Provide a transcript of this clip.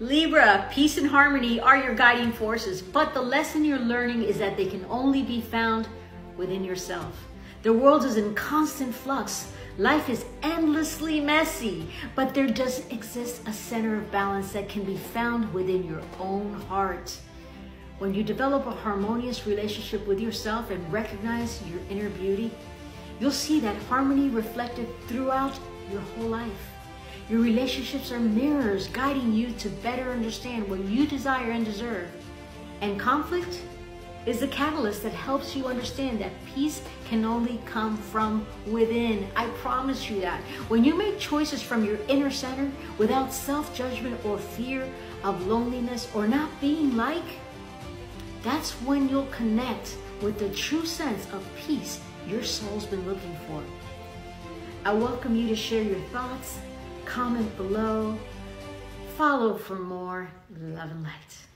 Libra, peace and harmony are your guiding forces, but the lesson you're learning is that they can only be found within yourself. The world is in constant flux. Life is endlessly messy, but there does exist a center of balance that can be found within your own heart. When you develop a harmonious relationship with yourself and recognize your inner beauty, you'll see that harmony reflected throughout your whole life. Your relationships are mirrors guiding you to better understand what you desire and deserve. And conflict is the catalyst that helps you understand that peace can only come from within. I promise you that. When you make choices from your inner center without self judgment or fear of loneliness or not being like, that's when you'll connect with the true sense of peace your soul's been looking for. I welcome you to share your thoughts comment below. Follow for more love and light.